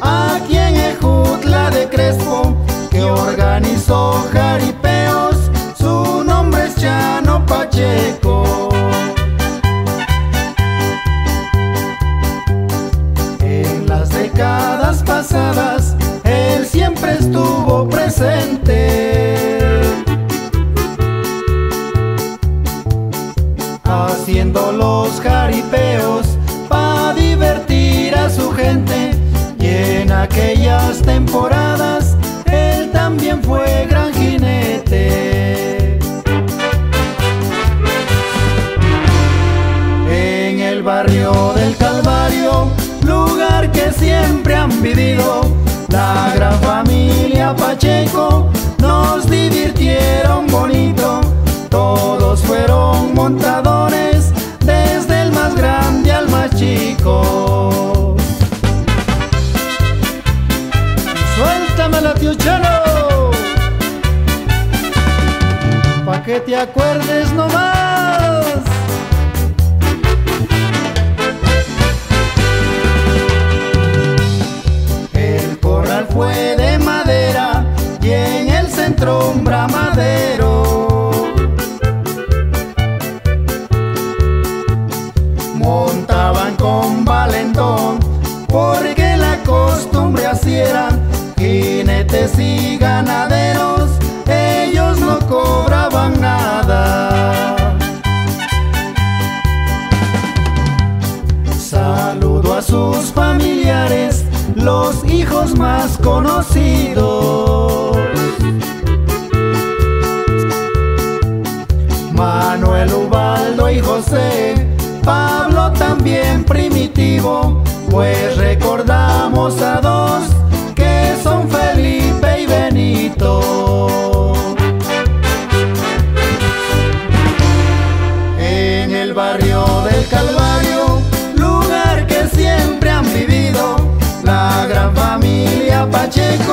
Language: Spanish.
aquí en Ejutla de Crespo que organizó jaripeos, su nombre es Chano Pacheco. En las décadas pasadas él siempre estuvo presente. Haciendo los jaripeos su gente aquellas temporadas él también fue gran jinete. En el barrio del Calvario, lugar que siempre han vivido, la gran familia Pacheco nos divirtieron bonito, Pa' que te acuerdes nomás. El corral fue de madera y en el centro un bramadero. Familiares, los hijos más conocidos. Manuel Ubaldo y José, Pablo también primitivo, pues recordamos a dos son Felipe y Benito. En el barrio del Calvario, que siempre han vivido, la gran familia Pacheco